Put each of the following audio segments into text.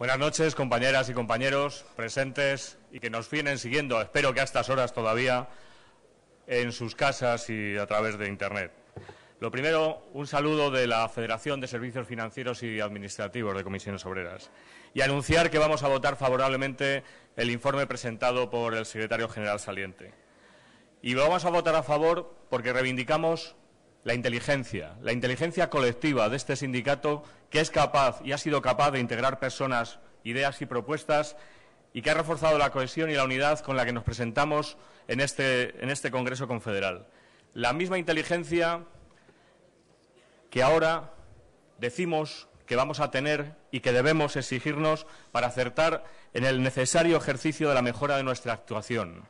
Buenas noches, compañeras y compañeros presentes y que nos vienen siguiendo, espero que a estas horas todavía, en sus casas y a través de Internet. Lo primero, un saludo de la Federación de Servicios Financieros y Administrativos de Comisiones Obreras y anunciar que vamos a votar favorablemente el informe presentado por el secretario general saliente. Y vamos a votar a favor porque reivindicamos la inteligencia, la inteligencia colectiva de este sindicato que es capaz y ha sido capaz de integrar personas, ideas y propuestas y que ha reforzado la cohesión y la unidad con la que nos presentamos en este, este Congreso Confederal. La misma inteligencia que ahora decimos que vamos a tener y que debemos exigirnos para acertar en el necesario ejercicio de la mejora de nuestra actuación.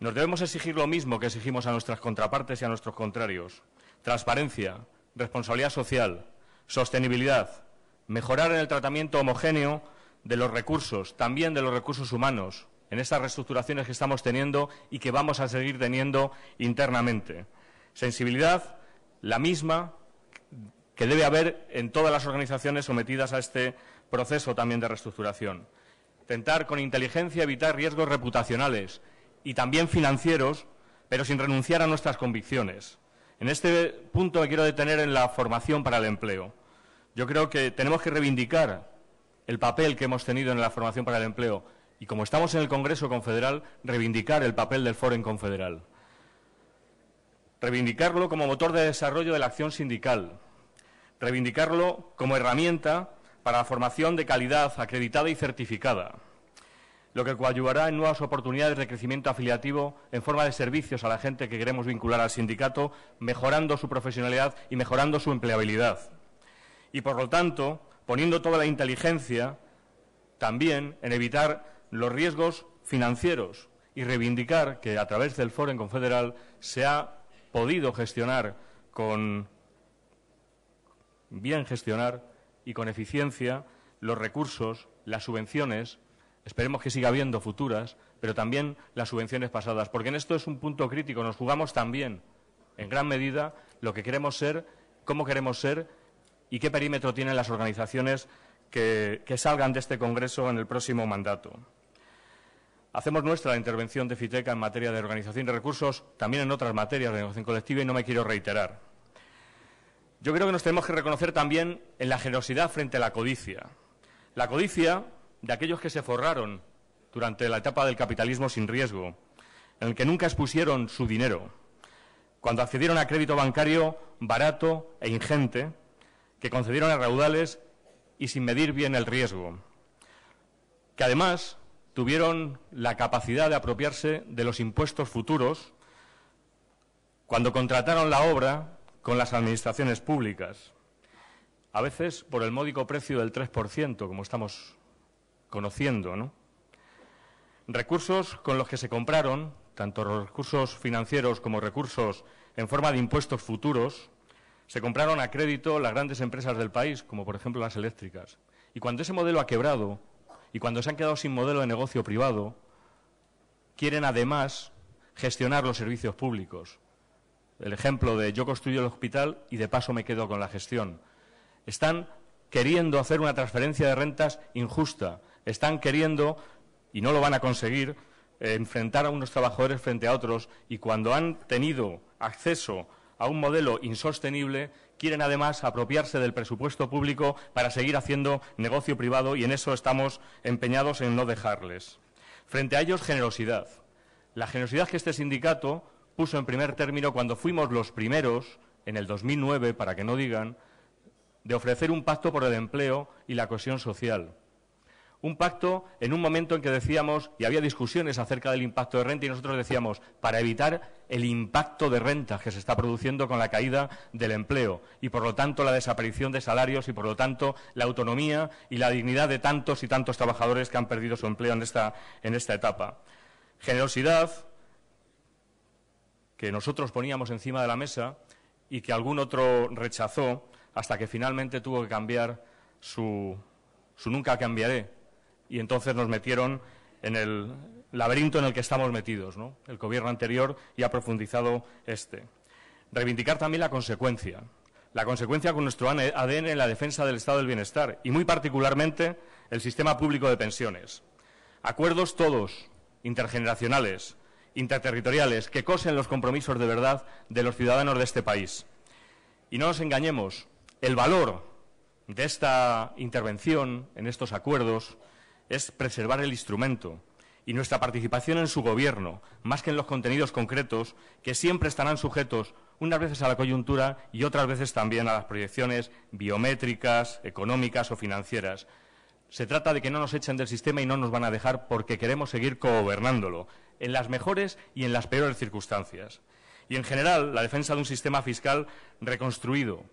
Nos debemos exigir lo mismo que exigimos a nuestras contrapartes y a nuestros contrarios. Transparencia, responsabilidad social, sostenibilidad, mejorar en el tratamiento homogéneo de los recursos, también de los recursos humanos, en estas reestructuraciones que estamos teniendo y que vamos a seguir teniendo internamente. Sensibilidad, la misma que debe haber en todas las organizaciones sometidas a este proceso también de reestructuración. Intentar con inteligencia evitar riesgos reputacionales y también financieros, pero sin renunciar a nuestras convicciones. En este punto me quiero detener en la formación para el empleo. Yo creo que tenemos que reivindicar el papel que hemos tenido en la formación para el empleo y, como estamos en el Congreso Confederal, reivindicar el papel del Foro Confederal. Reivindicarlo como motor de desarrollo de la acción sindical. Reivindicarlo como herramienta para la formación de calidad acreditada y certificada lo que coadyuvará en nuevas oportunidades de crecimiento afiliativo en forma de servicios a la gente que queremos vincular al sindicato, mejorando su profesionalidad y mejorando su empleabilidad. Y, por lo tanto, poniendo toda la inteligencia también en evitar los riesgos financieros y reivindicar que a través del Foro Confederal se ha podido gestionar con bien gestionar y con eficiencia los recursos, las subvenciones Esperemos que siga habiendo futuras, pero también las subvenciones pasadas, porque en esto es un punto crítico. Nos jugamos también, en gran medida, lo que queremos ser, cómo queremos ser y qué perímetro tienen las organizaciones que, salgan de este Congreso en el próximo mandato. Hacemos nuestra intervención de FITECA en materia de organización de recursos, también en otras materias de negociación colectiva, y no me quiero reiterar. Yo creo que nos tenemos que reconocer también en la generosidad frente a la codicia. La codicia de aquellos que se forraron durante la etapa del capitalismo sin riesgo, en el que nunca expusieron su dinero, cuando accedieron a crédito bancario barato e ingente, que concedieron a raudales y sin medir bien el riesgo, que además tuvieron la capacidad de apropiarse de los impuestos futuros cuando contrataron la obra con las administraciones públicas, a veces por el módico precio del 3%, como estamos conociendo, ¿no? Recursos con los que se compraron, tanto recursos financieros como recursos en forma de impuestos futuros, se compraron a crédito las grandes empresas del país, como por ejemplo las eléctricas. Y cuando ese modelo ha quebrado y cuando se han quedado sin modelo de negocio privado, quieren además gestionar los servicios públicos. El ejemplo de yo construyo el hospital y de paso me quedo con la gestión. Están queriendo hacer una transferencia de rentas injusta, están queriendo, y no lo van a conseguir, eh, enfrentar a unos trabajadores frente a otros y cuando han tenido acceso a un modelo insostenible, quieren además apropiarse del presupuesto público para seguir haciendo negocio privado y en eso estamos empeñados en no dejarles. Frente a ellos, generosidad. La generosidad que este sindicato puso en primer término cuando fuimos los primeros, en el 2009, para que no digan, de ofrecer un pacto por el empleo y la cohesión social. Un pacto en un momento en que decíamos, y había discusiones acerca del impacto de renta, y nosotros decíamos, para evitar el impacto de renta que se está produciendo con la caída del empleo, y por lo tanto la desaparición de salarios, y por lo tanto la autonomía y la dignidad de tantos y tantos trabajadores que han perdido su empleo en esta, en esta etapa. Generosidad que nosotros poníamos encima de la mesa y que algún otro rechazó hasta que finalmente tuvo que cambiar su, su nunca cambiaré, y entonces nos metieron en el laberinto en el que estamos metidos. El gobierno anterior y ha profundizado este. Reivindicar también la consecuencia. La consecuencia con nuestro ADN en la defensa del estado del bienestar y muy particularmente el sistema público de pensiones. Acuerdos todos, intergeneracionales, interterritoriales, que cosen los compromisos de verdad de los ciudadanos de este país. Y no nos engañemos, el valor de esta intervención en estos acuerdos es preservar el instrumento y nuestra participación en su gobierno, más que en los contenidos concretos, que siempre estarán sujetos unas veces a la coyuntura y otras veces también a las proyecciones biométricas, económicas o financieras. Se trata de que no nos echen del sistema y no nos van a dejar porque queremos seguir gobernándolo, en las mejores y en las peores circunstancias. Y, en general, la defensa de un sistema fiscal reconstruido,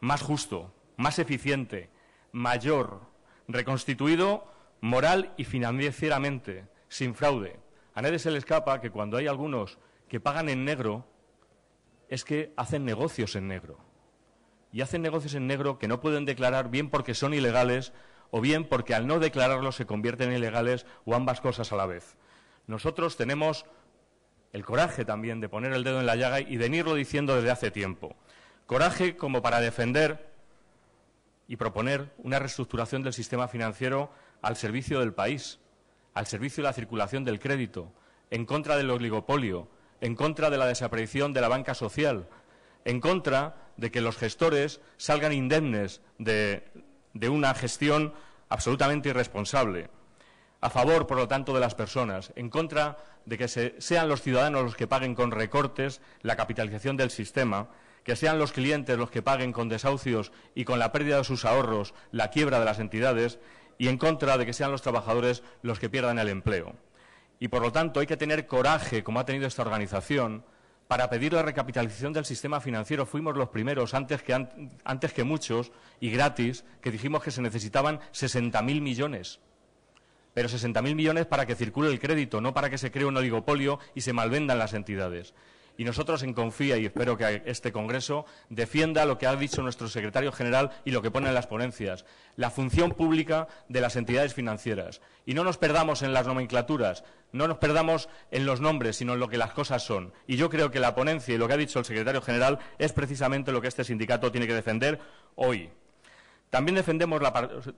más justo, más eficiente, mayor, reconstituido moral y financieramente, sin fraude. A nadie se le escapa que cuando hay algunos que pagan en negro, es que hacen negocios en negro. Y hacen negocios en negro que no pueden declarar bien porque son ilegales o bien porque al no declararlos se convierten en ilegales o ambas cosas a la vez. Nosotros tenemos el coraje también de poner el dedo en la llaga y venirlo diciendo desde hace tiempo. Coraje como para defender y proponer una reestructuración del sistema financiero al servicio del país, al servicio de la circulación del crédito, en contra del oligopolio, en contra de la desaparición de la banca social, en contra de que los gestores salgan indemnes de, una gestión absolutamente irresponsable, a favor, por lo tanto, de las personas, en contra de que sean los ciudadanos los que paguen con recortes la capitalización del sistema, que sean los clientes los que paguen con desahucios y con la pérdida de sus ahorros la quiebra de las entidades, y en contra de que sean los trabajadores los que pierdan el empleo. Y, por lo tanto, hay que tener coraje, como ha tenido esta organización, para pedir la recapitalización del sistema financiero. Fuimos los primeros, antes que, antes que muchos, y gratis, que dijimos que se necesitaban 60.000 millones. Pero 60.000 millones para que circule el crédito, no para que se cree un oligopolio y se malvendan las entidades. Y nosotros en Confía, y espero que este Congreso defienda lo que ha dicho nuestro secretario general y lo que pone en las ponencias, la función pública de las entidades financieras. Y no nos perdamos en las nomenclaturas, no nos perdamos en los nombres, sino en lo que las cosas son. Y yo creo que la ponencia y lo que ha dicho el secretario general es precisamente lo que este sindicato tiene que defender hoy. También defendemos,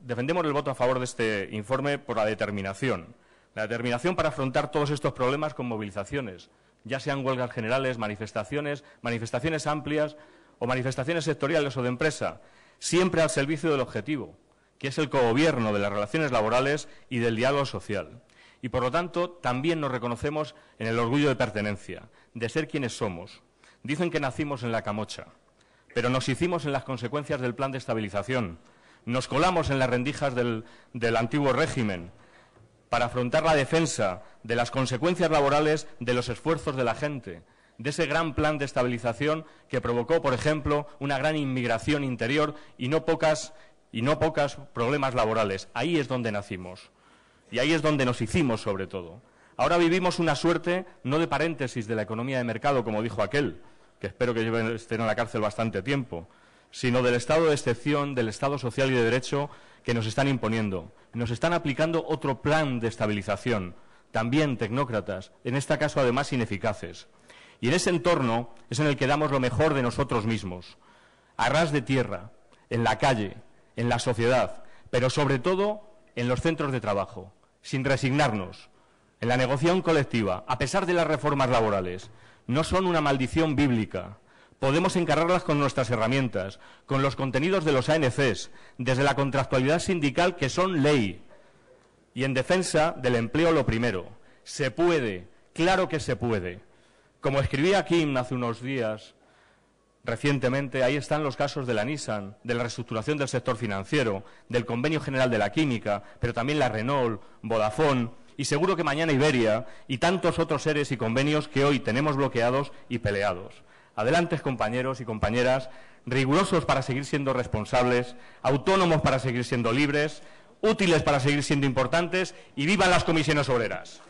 defendemos el voto a favor de este informe por la determinación. La determinación para afrontar todos estos problemas con movilizaciones ya sean huelgas generales, manifestaciones, manifestaciones amplias o manifestaciones sectoriales o de empresa, siempre al servicio del objetivo, que es el cogobierno de las relaciones laborales y del diálogo social. Y, por lo tanto, también nos reconocemos en el orgullo de pertenencia, de ser quienes somos. Dicen que nacimos en la camocha, pero nos hicimos en las consecuencias del plan de estabilización. Nos colamos en las rendijas del, del antiguo régimen para afrontar la defensa de las consecuencias laborales de los esfuerzos de la gente, de ese gran plan de estabilización que provocó, por ejemplo, una gran inmigración interior y no pocas y no pocas problemas laborales. Ahí es donde nacimos y ahí es donde nos hicimos, sobre todo. Ahora vivimos una suerte no de paréntesis de la economía de mercado, como dijo aquel, que espero que esté en la cárcel bastante tiempo, sino del estado de excepción, del estado social y de derecho que nos están imponiendo. Nos están aplicando otro plan de estabilización, también tecnócratas, en este caso además ineficaces. Y en ese entorno es en el que damos lo mejor de nosotros mismos, a ras de tierra, en la calle, en la sociedad, pero sobre todo en los centros de trabajo, sin resignarnos, en la negociación colectiva, a pesar de las reformas laborales. No son una maldición bíblica, podemos encararlas con nuestras herramientas, con los contenidos de los ANCs, desde la contractualidad sindical que son ley. Y en defensa del empleo lo primero. Se puede, claro que se puede. Como escribía Kim hace unos días, recientemente, ahí están los casos de la Nissan, de la reestructuración del sector financiero, del Convenio General de la Química, pero también la Renault, Vodafone y seguro que mañana Iberia y tantos otros seres y convenios que hoy tenemos bloqueados y peleados. Adelante, compañeros y compañeras, rigurosos para seguir siendo responsables, autónomos para seguir siendo libres, útiles para seguir siendo importantes y vivan las comisiones obreras.